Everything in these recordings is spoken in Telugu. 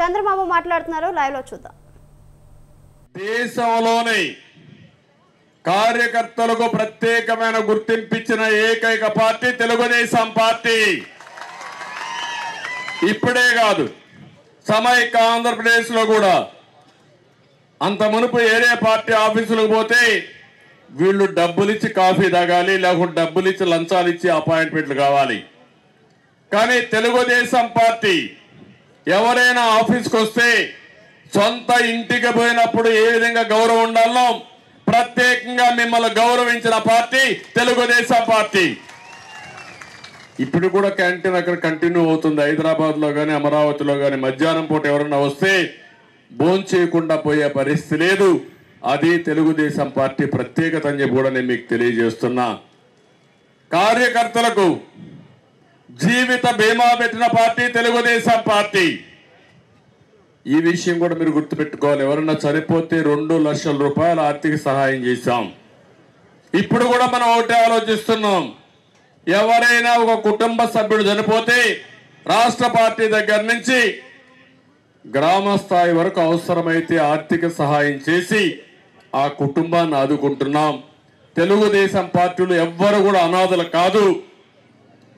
చంద్రబాబు మాట్లాడుతున్నారు లైవ్లో చూద్దాం. దేశంలోని కార్యకర్తలకు ప్రత్యేకమైన గుర్తింపిచ్చిన ఏకైక పార్టీ తెలుగుదేశం పార్టీ. ఇప్పుడే కాదు సమైక్య ఆంధ్రప్రదేశ్లో కూడా. అంత మునుపు ఏరే పార్టీ ఆఫీసులకు పోతే వీళ్ళు డబ్బులిచ్చి కాఫీ తాగాలి లేకుంటే డబ్బులిచ్చి లంచాలు ఇచ్చి అపాయింట్మెంట్లు కావాలి. కానీ తెలుగుదేశం పార్టీ ఎవరైనా ఆఫీస్కి వస్తే సొంత ఇంటికి పోయినప్పుడు ఏ విధంగా గౌరవం ఉండాలో ప్రత్యేకంగా మిమ్మల్ని గౌరవించిన పార్టీ తెలుగుదేశం పార్టీ. ఇప్పుడు కూడా క్యాంటీన్ అక్కడ కంటిన్యూ అవుతుంది. హైదరాబాద్లో అమరావతిలో కానీ మధ్యాహ్నం పూట ఎవరన్నా వస్తే భోజనం చేయకుండా పోయే పరిస్థితి లేదు. అది తెలుగుదేశం పార్టీ ప్రత్యేకత అని చెప్పి కూడా నేను మీకు తెలియజేస్తున్నా. కార్యకర్తలకు జీవిత బీమా పెట్టిన పార్టీ తెలుగుదేశం పార్టీ. ఈ విషయం కూడా మీరు గుర్తుపెట్టుకోవాలి. ఎవరన్నా చనిపోతే రెండు లక్షల రూపాయల ఆర్థిక సహాయం చేశాం. ఇప్పుడు కూడా మనం ఒకటే ఆలోచిస్తున్నాం. ఎవరైనా ఒక కుటుంబ సభ్యుడు చనిపోతే రాష్ట్ర పార్టీ దగ్గర నుంచి గ్రామ స్థాయి వరకు అవసరమైతే ఆర్థిక సహాయం చేసి ఆ కుటుంబాన్ని ఆదుకుంటున్నాం. తెలుగుదేశం పార్టీలు ఎవ్వరు కూడా అనాథలు కాదు.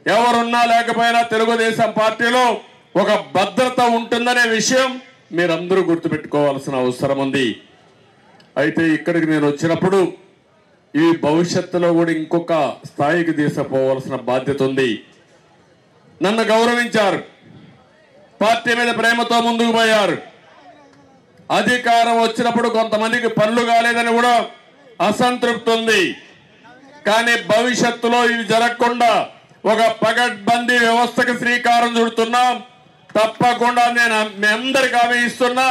ఎవరున్నా లేకపోయినా తెలుగుదేశం పార్టీలో ఒక భద్రత ఉంటుందనే విషయం మీరందరూ గుర్తుపెట్టుకోవాల్సిన అవసరం ఉంది. అయితే ఇక్కడికి నేను వచ్చినప్పుడు ఈ భవిష్యత్తులో కూడా ఇంకొక స్థాయికి తీసుకుపోవాల్సిన బాధ్యత ఉంది. నన్ను గౌరవించారు. పార్టీ మీద ప్రేమతో ముందుకు పోయారు. అధికారం వచ్చినప్పుడు కొంతమందికి పనులు కాలేదని కూడా అసంతృప్తి ఉంది. కానీ భవిష్యత్తులో ఇవి జరగకుండా ఒక పగడ్బందీ వ్యవస్థకు శ్రీకారం చుడుతున్నాం. తప్పకుండా నేను మీ అందరికి హామీ ఇస్తున్నా.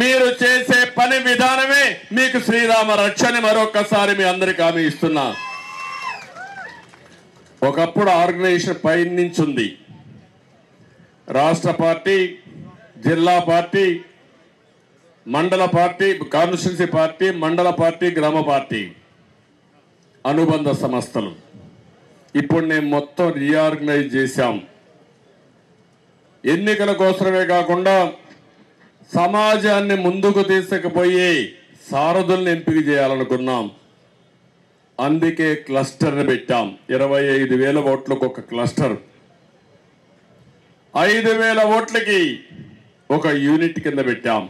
మీరు చేసే పని విధానమే మీకు శ్రీరామ రక్షని మరొకసారి మీ అందరికి హామీ ఇస్తున్నా. ఒకప్పుడు ఆర్గనైజేషన్ పై నుంచి ఉంది రాష్ట్ర పార్టీ జిల్లా పార్టీ మండల పార్టీ కాన్స్టిట్యున్సీ పార్టీ మండల పార్టీ గ్రామ పార్టీ అనుబంధ సంస్థలు. ఇప్పుడు నేను మొత్తం రీఆర్గనైజ్ చేశాం. ఎన్నికల కోసమే కాకుండా సమాజాన్ని ముందుకు తీసుకుపోయి సారథుల్ని ఎంపిక చేయాలనుకున్నాం. అందుకే క్లస్టర్ని పెట్టాం. ఇరవై ఐదు వేల ఓట్లకు ఒక క్లస్టర్. ఐదు వేల ఓట్లకి ఒక యూనిట్ కింద పెట్టాం.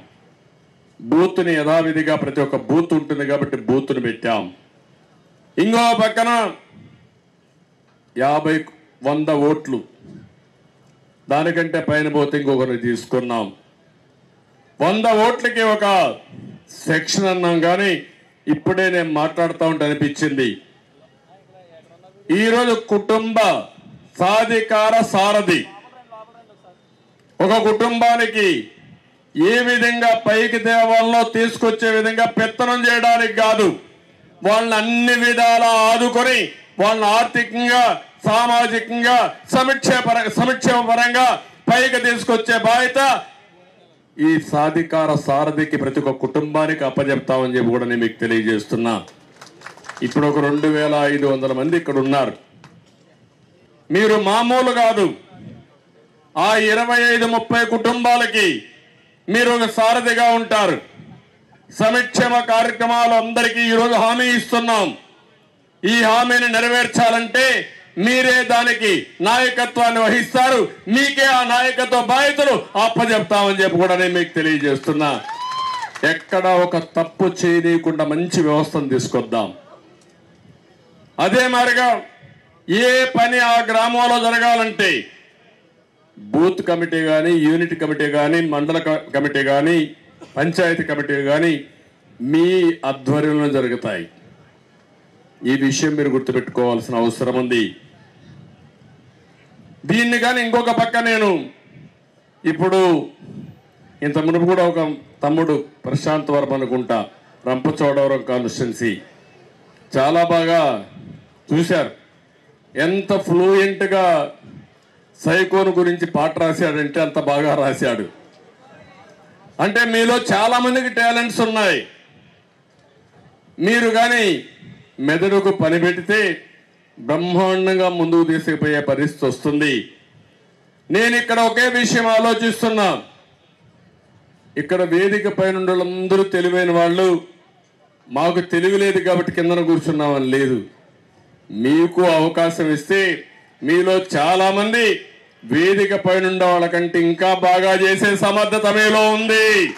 బూత్ని యథావిధిగా ప్రతి ఒక్క బూత్ ఉంటుంది కాబట్టి బూత్ని పెట్టాం. ఇంకో పక్కన యాభై వంద ఓట్లు. దానికంటే పైన పోతే ఇంకొకరిని తీసుకున్నాం. వంద ఓట్లకి ఒక సెక్షన్ అన్నాం కానీ ఇప్పుడే నేను మాట్లాడుతూ ఉంటే అనిపించింది. ఈరోజు కుటుంబ సాధికార సారథి. ఒక కుటుంబానికి ఏ విధంగా పైకి తేవాలో తీసుకొచ్చే విధంగా పెత్తనం చేయడానికి కాదు. వాళ్ళని అన్ని విధాలా ఆదుకొని వాళ్ళని ఆర్థికంగా సామాజికంగా సమిక్షేపర సమక్షేమ పరంగా పైకి తీసుకొచ్చే బాధ్యత ఈ సాధికార సారథికి ప్రతి ఒక్క కుటుంబానికి అప్పజెప్తామని చెప్పి కూడా నేను మీకు తెలియజేస్తున్నా. ఇప్పుడు ఒక రెండు వేల ఐదు వందల మంది ఇక్కడ ఉన్నారు. మీరు మామూలు కాదు. ఆ ఇరవై ఐదు ముప్పై కుటుంబాలకి మీరు ఒక సారథిగా ఉంటారు. సంక్షేమ కార్యక్రమాలు అందరికీ ఈరోజు హామీ ఇస్తున్నాం. ఈ హామీని నెరవేర్చాలంటే మీరే దానికి నాయకత్వాన్ని వహిస్తారు. మీకే ఆ నాయకత్వ బాధ్యతలు అప్పజెప్తామని చెప్పి కూడా నేను మీకు తెలియజేస్తున్నా. ఎక్కడ ఒక తప్పు చేయనీయకుండా మంచి వ్యవస్థను తీసుకొద్దాం. అదే మారిగా ఏ పని ఆ గ్రామంలో జరగాలంటే బూత్ కమిటీ కానీ యూనిట్ కమిటీ కానీ మండల క- కమిటీ కానీ పంచాయతీ కమిటీ కానీ మీ ఆధ్వర్యంలో జరుగుతాయి. ఈ విషయం మీరు గుర్తుపెట్టుకోవాల్సిన అవసరం ఉంది. దీన్ని కానీ ఇంకొక పక్క నేను ఇప్పుడు ఇంత మునుపు కూడా ఒక తమ్ముడు ప్రశాంత్ వర్మ అనుకుంటా రంపచోడవరం కాన్స్టిట్యున్సీ. చాలా బాగా చూశారు. ఎంత ఫ్లూయెంట్గా సైకోన్ గురించి పాట రాశాడంటే అంత బాగా రాశాడు. అంటే మీలో చాలామందికి టాలెంట్స్ ఉన్నాయి. మీరు కానీ మెదడుకు పని పెడితే బ్రహ్మాండంగా ముందుకు తీసుకుపోయే పరిస్థితి వస్తుంది. నేను ఇక్కడ ఒకే విషయం ఆలోచిస్తున్నా. ఇక్కడ వేదిక పైన వాళ్ళందరూ తెలివైన వాళ్ళు మాకు తెలివి లేదు కాబట్టి కిందన కూర్చున్నామని లేదు. మీకు అవకాశం ఇస్తే మీలో చాలామంది వేదిక పైన వాళ్ళకంటే ఇంకా బాగా చేసే సమర్థత మీలో ఉంది.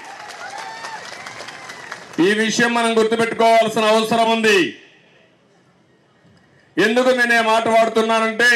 ఈ విషయం మనం గుర్తుపెట్టుకోవాల్సిన అవసరం ఉంది. ఎందుకు నేను ఈ మాట వాడుతున్నానంటే